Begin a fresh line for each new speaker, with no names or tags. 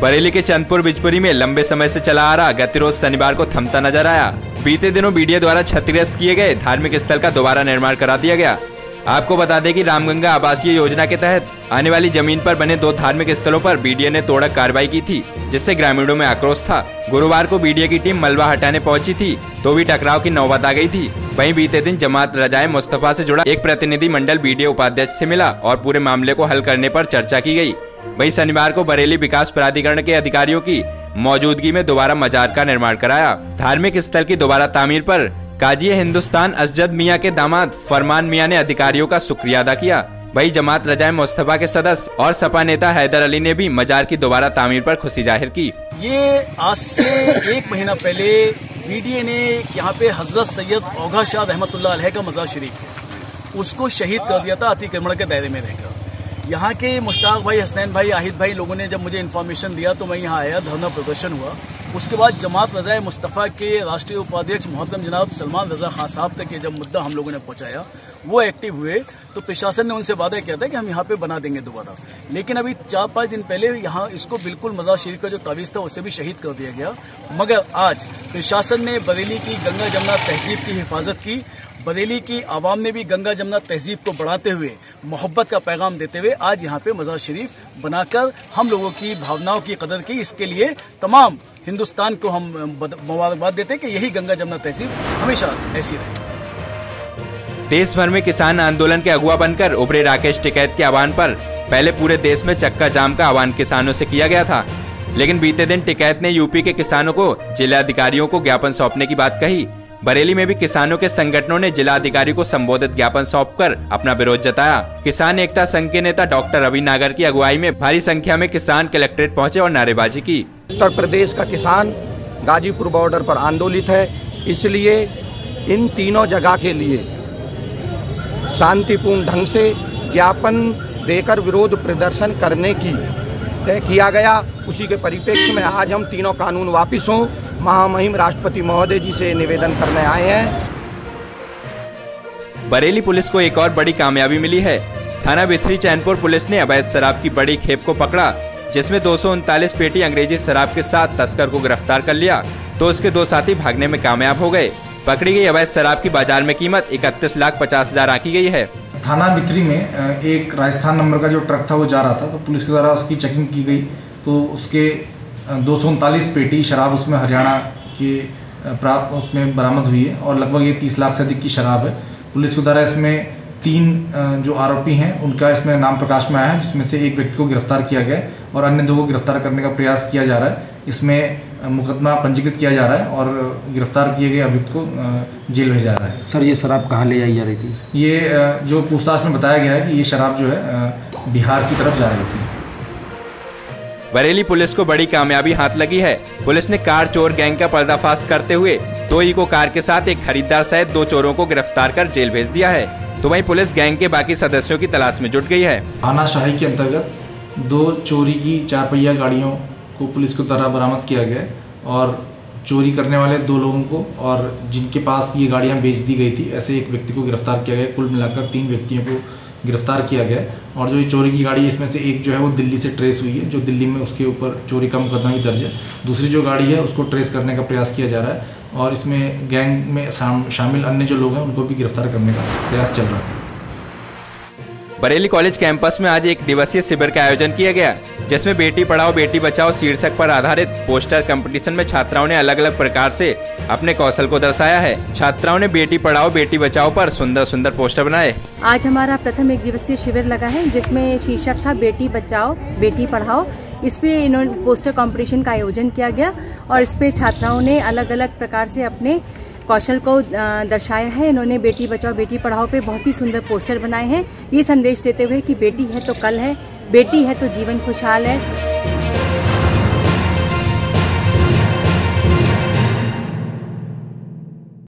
बरेली के चंदपुर बिजपुरी में लंबे समय से चला आ रहा गतिरोध शनिवार को थमता नज़र आया। बीते दिनों मीडिया द्वारा क्षतिग्रस्त किए गए धार्मिक स्थल का दोबारा निर्माण करा दिया गया। आपको बता दें कि रामगंगा आवासीय योजना के तहत आने वाली ज़मीन पर बने दो धार्मिक स्थलों पर बीडीए ने तोड़क कार्रवाई की थी, जिससे ग्रामीणों में आक्रोश था। गुरुवार को बीडीए की टीम मलबा हटाने पहुँची थी तो भी टकराव की नौबत आ गई थी। वहीं बीते दिन जमात रजाए मुस्तफ़ा से जुड़ा एक प्रतिनिधि मंडल बीडीए उपाध्यक्ष से मिला और पूरे मामले को हल करने पर चर्चा की गई। वहीं शनिवार को बरेली विकास प्राधिकरण के अधिकारियों की मौजूदगी में दोबारा मजार का निर्माण कराया। धार्मिक स्थल की दोबारा तामीर पर काजी हिंदुस्तान असजद मियाँ के दामाद फरमान मियाँ ने अधिकारियों का शुक्रिया अदा किया। वही जमात रजाय मुस्तफ़ा के सदस्य और सपा नेता हैदर अली ने भी मजार की दोबारा तामीर पर खुशी ज़ाहिर की।
ये आज से एक महीना पहले बीडीए ने यहाँ पे हज़रत सैयद ओघा शाह रहमतुल्लाह का मजार शरीफ, उसको शहीद कर दिया था अतिक्रमण के दायरे में रहकर। यहाँ के मुश्ताक भाई, हसनैन भाई, आहिद भाई लोगों ने जब मुझे इन्फॉर्मेशन दिया तो मैं यहाँ आया, धरना प्रदर्शन हुआ। उसके बाद जमात रजाए मुस्तफ़ा के राष्ट्रीय उपाध्यक्ष मोहतरम जनाब सलमान रजा खान साहब तक ये जब मुद्दा हम लोगों ने पहुँचाया, वो एक्टिव हुए। तो प्रशासन ने उनसे वादा किया था कि हम यहाँ पे बना देंगे दोबारा। लेकिन अभी चार पाँच दिन पहले यहाँ इसको बिल्कुल मजार शरीफ का जो तावीज़ था, उसे भी शहीद कर दिया गया। मगर आज प्रशासन ने बरेली की गंगा जमुना तहजीब की हिफाजत की। बरेली की आवाम ने भी गंगा जमुना तहजीब को बढ़ाते हुए मोहब्बत का पैगाम देते हुए आज यहाँ पे मजार शरीफ बनाकर हम लोगों की भावनाओं की कदर की। इसके लिए तमाम हिंदुस्तान को हम मुबारकबाद देते हैं कि यही गंगा जमुना तहसील हमेशा ऐसी रहे।
देश भर में किसान आंदोलन के अगुआ बनकर उभरे राकेश टिकैत के आह्वान पर पहले पूरे देश में चक्का जाम का आह्वान किसानों से किया गया था। लेकिन बीते दिन टिकैत ने यूपी के किसानों को जिला अधिकारियों को ज्ञापन सौंपने की बात कही। बरेली में भी किसानों के संगठनों ने जिला अधिकारी को संबोधित ज्ञापन सौंप कर अपना विरोध जताया। किसान एकता संघ के नेता डॉक्टर रवि नागर की अगुवाई में भारी संख्या में किसान कलेक्ट्रेट पहुँचे और नारेबाजी की।
उत्तर प्रदेश का किसान गाजीपुर बॉर्डर पर आंदोलित है। इसलिए इन तीनों जगह के लिए शांतिपूर्ण ढंग से ज्ञापन देकर विरोध प्रदर्शन करने की तय किया गया। उसी के परिप्रेक्ष्य में आज हम तीनों कानून वापिस हों। महामहिम राष्ट्रपति महोदय जी से निवेदन करने आए हैं।
बरेली पुलिस को एक और बड़ी कामयाबी मिली है। थाना बिथरी चैनपुर पुलिस ने अवैध शराब की बड़ी खेप को पकड़ा जिसमें दो सौ उनतालीस पेटी अंग्रेज़ी शराब के साथ तस्कर को गिरफ़्तार कर लिया। तो उसके दो साथी भागने में कामयाब हो गए। पकड़ी गई अवैध शराब की बाज़ार में कीमत इकतीस लाख पचास हज़ार आकी गई है।
थाना बिथरी में एक राजस्थान नंबर का जो ट्रक था वो जा रहा था तो पुलिस के द्वारा उसकी चेकिंग की गई। तो उसके दो सौ उनतालीस पेटी शराब उसमें हरियाणा के प्राप्त उसमें बरामद हुई है और लगभग ये तीस लाख से अधिक की शराब है। पुलिस के द्वारा इसमें तीन जो आरोपी हैं उनका इसमें नाम प्रकाश में आया है जिसमें से एक व्यक्ति को गिरफ़्तार किया गया और अन्य दो को गिरफ़्तार करने का प्रयास किया जा रहा है। इसमें मुकदमा पंजीकृत किया जा रहा है और गिरफ़्तार किए गए अभियुक्त को जेल भेजा जा रहा है।
सर ये शराब कहाँ ले जाई जा रही थी?
ये जो पूछताछ में बताया गया है कि ये शराब जो है बिहार की तरफ़ जा रही थी।
बरेली पुलिस को बड़ी कामयाबी हाथ लगी है। पुलिस ने कार चोर गैंग का पर्दाफाश करते हुए दो इको कार के साथ एक खरीदार सहित दो चोरों को गिरफ़्तार कर जेल भेज दिया है। तो वहीं पुलिस गैंग के बाकी सदस्यों की तलाश में जुट गई है।
थाना शाही के अंतर्गत दो चोरी की चार पहिया गाड़ियों को पुलिस को तरह बरामद किया गया और चोरी करने वाले दो लोगों को और जिनके पास ये गाड़ियाँ बेच दी गई थी, ऐसे एक व्यक्ति को गिरफ़्तार किया गया। कुल मिलाकर तीन व्यक्तियों को गिरफ़्तार किया गया और जो ये चोरी की गाड़ी है, इसमें से एक जो है वो दिल्ली से ट्रेस हुई है, जो दिल्ली में उसके ऊपर चोरी का मुकदमा भी दर्ज है। दूसरी जो गाड़ी है, उसको ट्रेस करने का प्रयास किया जा रहा है और इसमें गैंग में शामिल अन्य जो लोग हैं, उनको भी गिरफ़्तार करने का प्रयास चल रहा है।
बरेली कॉलेज कैंपस में आज एक दिवसीय शिविर का आयोजन किया गया, जिसमें बेटी पढ़ाओ, बेटी बचाओ, शीर्षक पर आधारित पोस्टर कंपटीशन में छात्राओं ने अलग अलग प्रकार से अपने कौशल को दर्शाया है। छात्राओं ने बेटी पढ़ाओ, बेटी बचाओ पर सुंदर सुंदर पोस्टर बनाए।
आज हमारा प्रथम एक दिवसीय शिविर लगा है, जिसमें शीर्षक था, बेटी बचाओ, बेटी पढ़ाओ। इस पे इन्होंने पोस्टर कंपटीशन का आयोजन किया गया और इस पे छात्राओं ने अलग अलग प्रकार से अपने कौशल को दर्शाया है। इन्होंने बेटी बचाओ, बेटी पढ़ाओ पे बहुत ही सुंदर पोस्टर बनाए हैं। ये संदेश देते हुए कि बेटी है तो कल है, बेटी है तो जीवन खुशहाल है।